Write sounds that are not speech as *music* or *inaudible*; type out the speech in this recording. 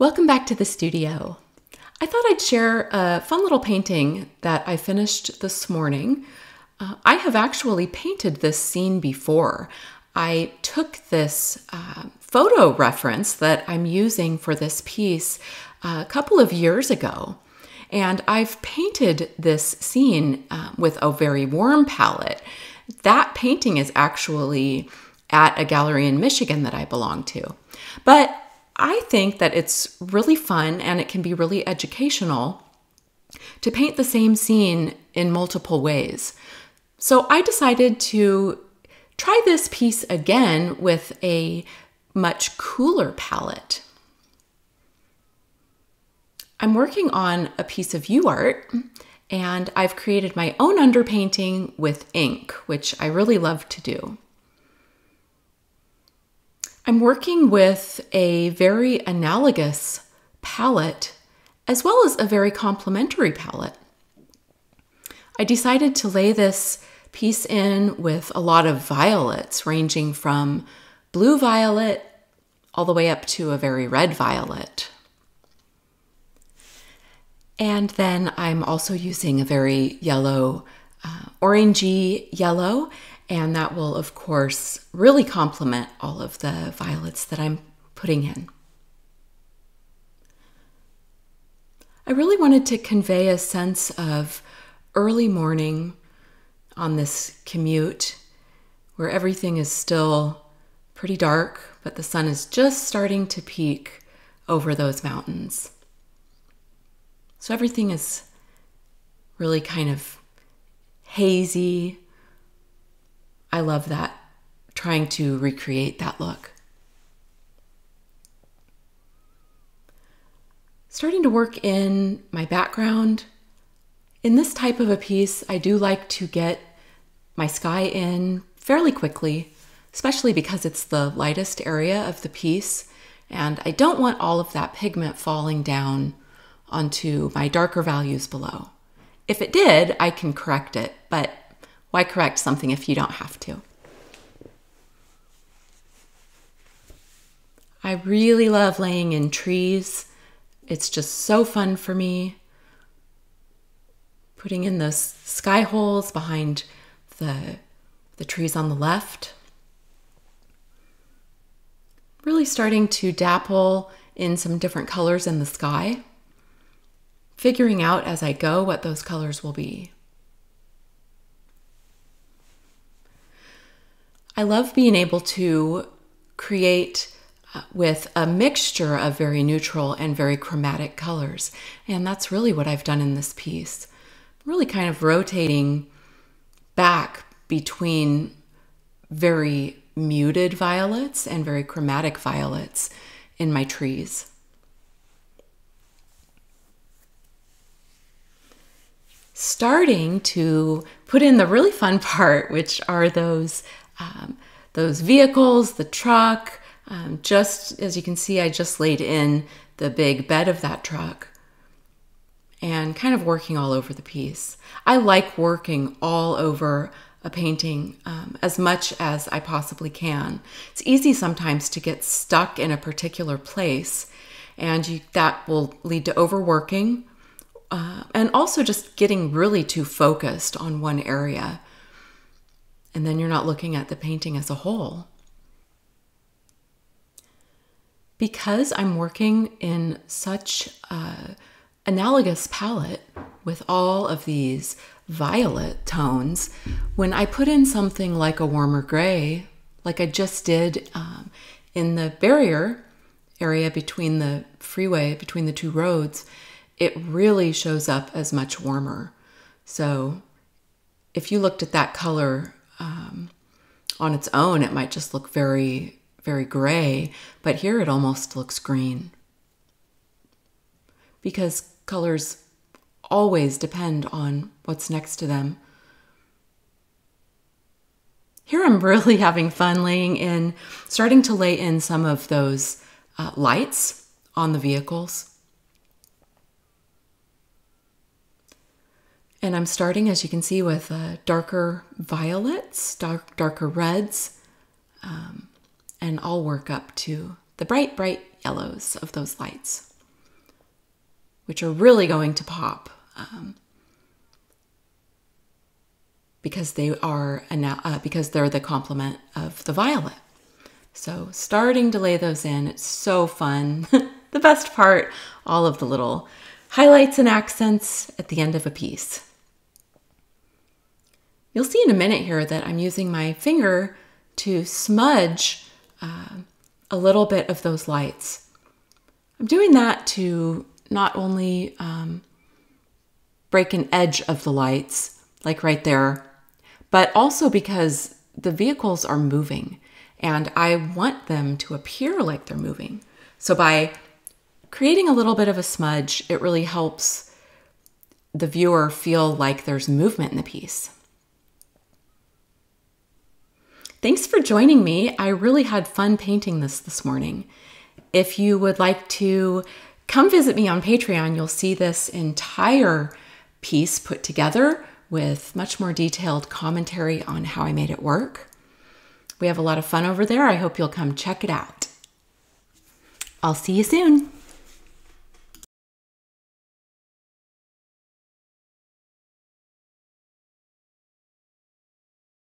Welcome back to the studio. I thought I'd share a fun little painting that I finished this morning. Uh, I have actually painted this scene before. I took this uh, photo reference that I'm using for this piece uh, a couple of years ago. And I've painted this scene uh, with a very warm palette. That painting is actually at a gallery in Michigan that I belong to. But I think that it's really fun and it can be really educational to paint the same scene in multiple ways. So I decided to try this piece again with a much cooler palette. I'm working on a piece of UArt and I've created my own underpainting with ink, which I really love to do. I'm working with a very analogous palette as well as a very complementary palette. I decided to lay this piece in with a lot of violets ranging from blue violet all the way up to a very red violet. And then I'm also using a very yellow, uh, orangey yellow, and that will, of course, really complement all of the violets that I'm putting in. I really wanted to convey a sense of early morning on this commute where everything is still pretty dark, but the sun is just starting to peek over those mountains. So everything is really kind of hazy. I love that, trying to recreate that look. Starting to work in my background. In this type of a piece, I do like to get my sky in fairly quickly, especially because it's the lightest area of the piece, and I don't want all of that pigment falling down onto my darker values below. If it did, I can correct it, but why correct something if you don't have to? I really love laying in trees. It's just so fun for me. Putting in those sky holes behind the, the trees on the left. Really starting to dapple in some different colors in the sky figuring out as I go what those colors will be. I love being able to create uh, with a mixture of very neutral and very chromatic colors. And that's really what I've done in this piece. Really kind of rotating back between very muted violets and very chromatic violets in my trees. Starting to put in the really fun *laughs* part, which are those um, those vehicles, the truck. Um, just as you can see, I just laid in the big bed of that truck and kind of working all over the piece. I like working all over a painting um, as much as I possibly can. It's easy sometimes to get stuck in a particular place, and you, that will lead to overworking uh, and also just getting really too focused on one area. And then you're not looking at the painting as a whole. Because I'm working in such a analogous palette with all of these violet tones, when I put in something like a warmer gray, like I just did um, in the barrier area between the freeway, between the two roads, it really shows up as much warmer. So if you looked at that color um, on its own, it might just look very, very gray, but here it almost looks green. Because colors always depend on what's next to them. Here I'm *laughs* really having fun laying in, starting to lay in some of those uh, lights on the vehicles. And I'm starting, as you can see, with uh, darker violets, dark, darker reds, um, and I'll work up to the bright, bright yellows of those lights. which are really going to pop um, because they are uh, because they're the complement of the violet. So starting to lay those in, it's so fun. *laughs* the best part, all of the little highlights and accents at the end of a piece. You'll see in a minute here that I'm using my finger to smudge uh, a little bit of those lights. I'm doing that to not only um, break an edge of the lights, like right there, but also because the vehicles are moving and I want them to appear like they're moving. So by creating a little bit of a smudge, it really helps the viewer feel like there's movement in the piece. Thanks for joining me. I really had fun painting this this morning. If you would like to come visit me on Patreon, you'll see this entire piece put together with much more detailed commentary on how I made it work. We have a lot of fun over there. I hope you'll come check it out. I'll see you soon.